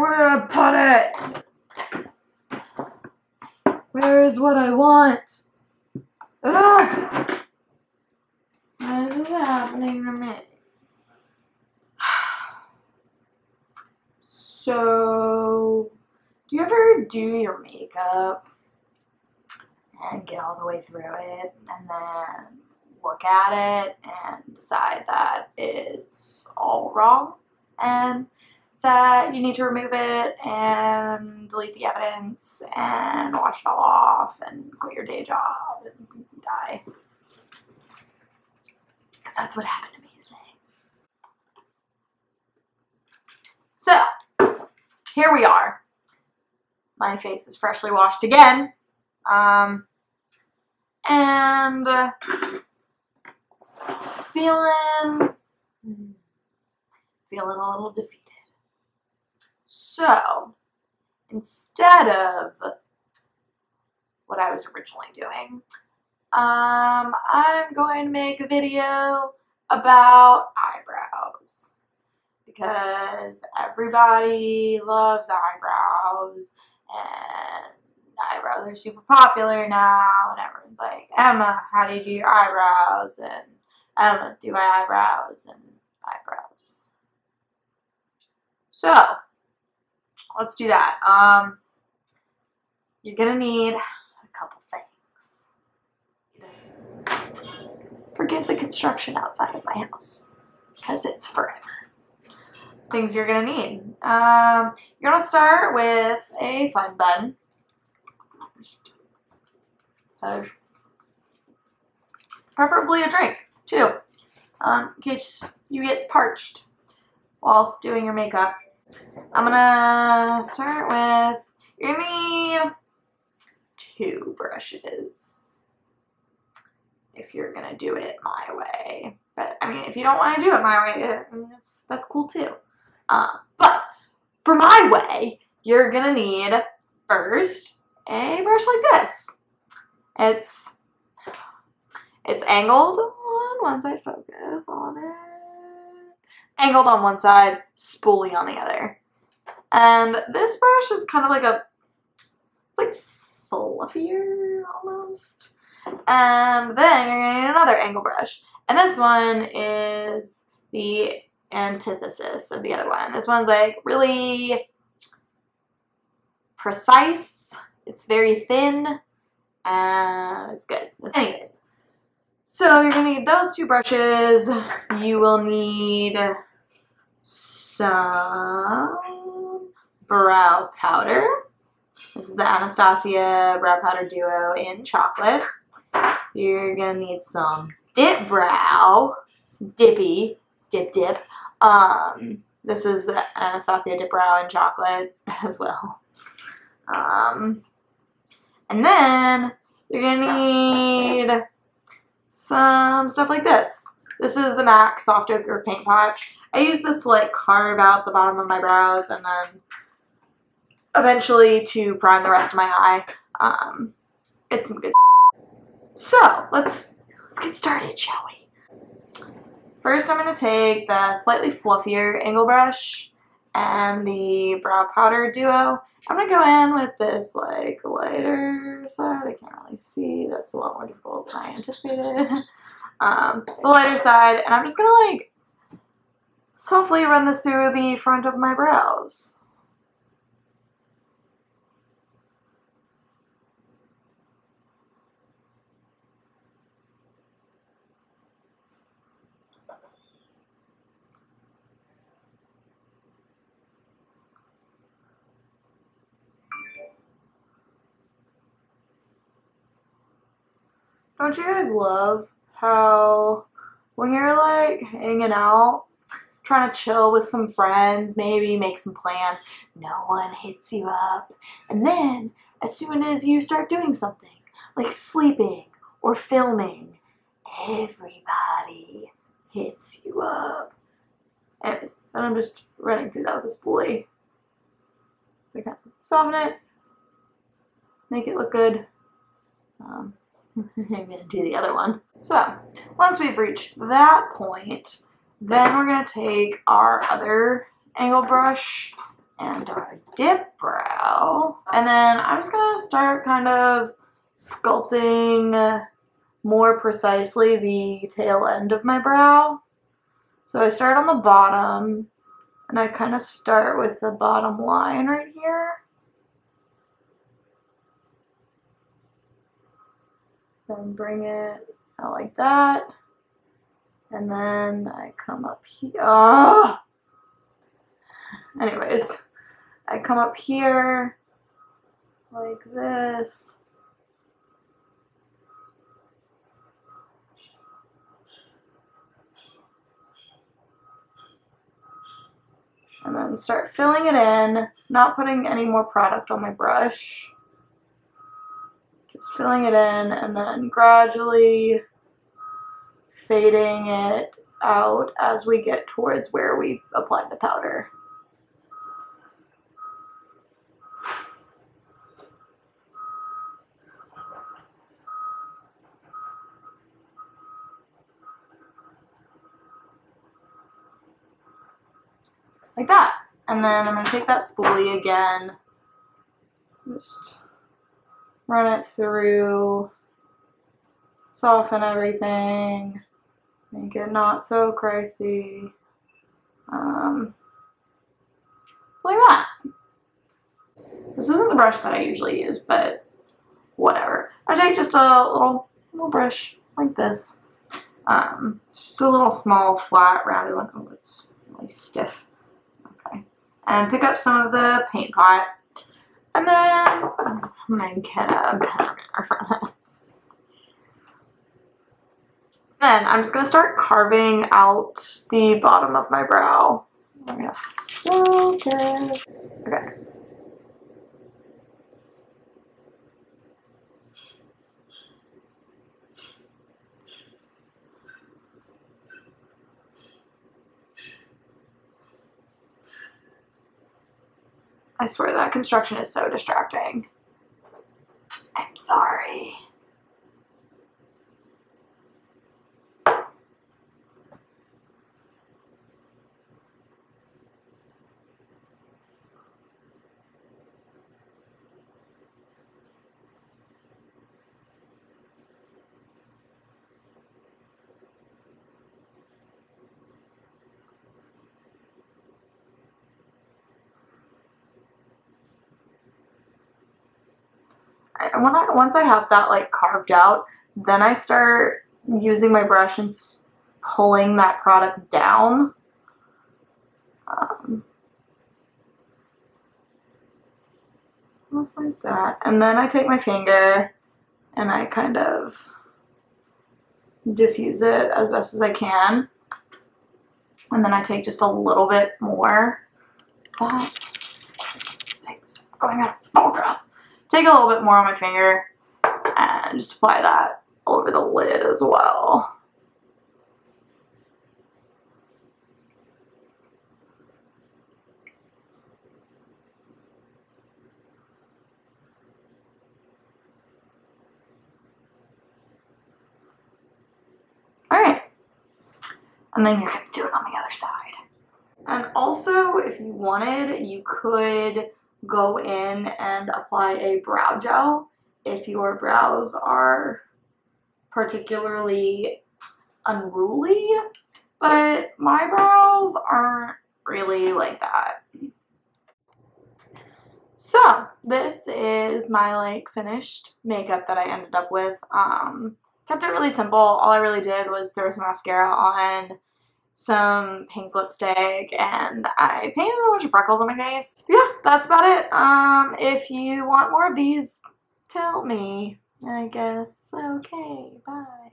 Where I put it? Where is what I want? Ugh! What is happening to me? So, do you ever do your makeup and get all the way through it and then look at it and decide that it's all wrong and that you need to remove it and delete the evidence and wash it all off and quit your day job and die? Because that's what happened to me today. So, here we are. My face is freshly washed again. Um, and uh, feeling feeling a little defeated. So, instead of what I was originally doing, um, I'm going to make a video about eyebrows because everybody loves eyebrows and eyebrows are super popular now and everyone's like, Emma, how do you do your eyebrows? And Emma, do my eyebrows and eyebrows. So, let's do that. Um, you're gonna need a couple things. Forgive the construction outside of my house because it's forever things you're gonna need. Um, you're gonna start with a fun bun. Preferably a drink too, um, in case you get parched whilst doing your makeup. I'm gonna start with, you're gonna need two brushes if you're gonna do it my way. But I mean, if you don't want to do it my way, that's that's cool too. Uh, but for my way, you're gonna need first a brush like this. It's it's angled on one side, focus on it. Angled on one side, spoolie on the other. And this brush is kind of like a, like fluffier almost. And then you're gonna need another angle brush. And this one is the antithesis of the other one. This one's like really precise. It's very thin and it's good. Anyways, so you're gonna need those two brushes. You will need some brow powder. This is the Anastasia Brow Powder Duo in chocolate. You're gonna need some dip brow, some dippy, dip dip. Um, this is the Anastasia Dip Brow in chocolate as well. Um, and then you're gonna need some stuff like this. This is the MAC Soft Ochre Paint Pot. I use this to like carve out the bottom of my brows and then eventually to prime the rest of my eye. Um, it's some good So, let's, let's get started, shall we? First, I'm going to take the slightly fluffier angle brush and the brow powder duo. I'm going to go in with this like lighter side. I can't really see. That's a lot more difficult than I anticipated. um, the lighter side. And I'm just to like softly run this through the front of my brows. Don't you guys love how when you're like hanging out, trying to chill with some friends, maybe make some plans, no one hits you up. And then as soon as you start doing something, like sleeping or filming, everybody hits you up. Anyways, I'm just running through that with a spoolie. Okay, soften it, make it look good. Um, I'm going to do the other one. So, once we've reached that point, then we're going to take our other angle brush and our dip brow. And then I'm just gonna start kind of sculpting more precisely the tail end of my brow. So I start on the bottom and I kind of start with the bottom line right here. Then bring it out like that. And then I come up here. Oh! Ah! Anyways, I come up here like this. And then start filling it in, not putting any more product on my brush. Just filling it in and then gradually fading it out as we get towards where we apply the powder. like that. And then I'm going to take that spoolie again, just run it through, soften everything, make it not so crazy. Um, like that. This isn't the brush that I usually use, but whatever. I take just a little, little brush like this. Um, just a little small, flat, rounded one. Oh, it's really stiff Okay. and pick up some of the paint pot. And then I'm to get a better for this. Then I'm just to start carving out the bottom of my brow. I'm focus. Okay. I swear that construction is so distracting. I'm sorry. When I, once I have that like carved out, then I start using my brush and pulling that product down. Um, almost like that. And then I take my finger and I kind of diffuse it as best as I can. And then I take just a little bit more. That going out of focus take a little bit more on my finger and just apply that all over the lid as well. Alright, and then you're going to do it on the other side. And also, if you wanted, you could go in and apply a brow gel if your brows are particularly unruly, but my brows aren't really like that. So this is my like finished makeup that I ended up with. Um, kept it really simple. All I really did was throw some mascara on, some pink lipstick and I painted a bunch of freckles on my face. So yeah, that's about it. Um, if you want more of these, tell me, I guess. Okay, bye.